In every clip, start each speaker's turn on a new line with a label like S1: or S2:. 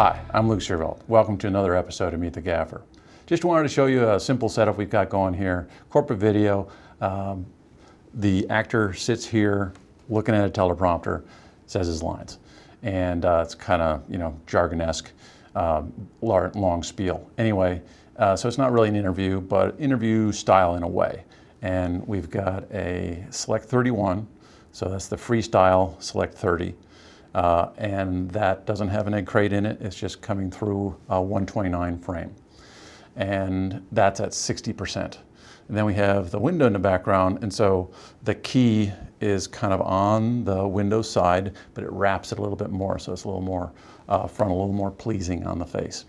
S1: Hi, I'm Luke Shervelt. Welcome to another episode of Meet the Gaffer. Just wanted to show you a simple setup we've got going here. Corporate video. Um, the actor sits here looking at a teleprompter, says his lines. And uh, it's kind of, you know, jargonesque, uh, long spiel. Anyway, uh, so it's not really an interview, but interview style in a way. And we've got a Select 31, so that's the freestyle Select 30. Uh, and that doesn't have an egg crate in it, it's just coming through a 129 frame. And that's at 60%. And then we have the window in the background, and so the key is kind of on the window side, but it wraps it a little bit more, so it's a little more uh, front, a little more pleasing on the face.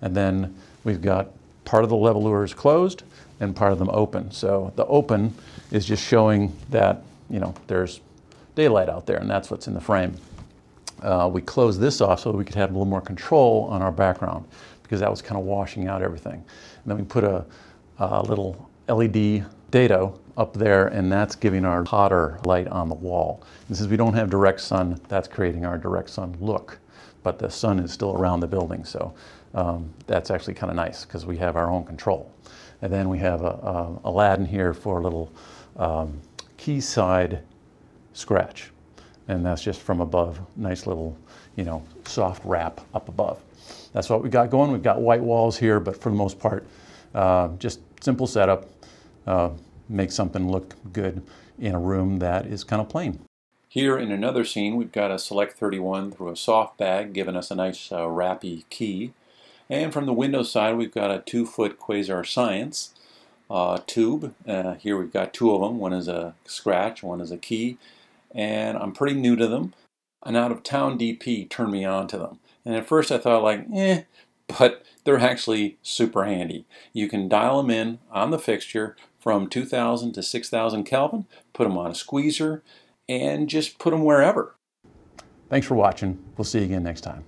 S1: And then we've got part of the level levelers closed and part of them open. So the open is just showing that, you know, there's daylight out there, and that's what's in the frame uh, we closed this off so we could have a little more control on our background because that was kind of washing out everything. And then we put a, a little LED Dedo up there and that's giving our hotter light on the wall. And since we don't have direct sun, that's creating our direct sun look. But the sun is still around the building, so um, that's actually kind of nice because we have our own control. And then we have a, a Aladdin here for a little um, side scratch and that's just from above. Nice little, you know, soft wrap up above. That's what we got going. We've got white walls here, but for the most part, uh, just simple setup. Uh, make something look good in a room that is kind of plain. Here in another scene, we've got a Select 31 through a soft bag, giving us a nice uh, wrappy key. And from the window side, we've got a two-foot Quazar Science uh, tube. Uh, here we've got two of them. One is a scratch, one is a key and I'm pretty new to them. An out-of-town DP turned me on to them. And at first I thought like, eh, but they're actually super handy. You can dial them in on the fixture from 2000 to 6000 Kelvin, put them on a squeezer, and just put them wherever. Thanks for watching. We'll see you again next time.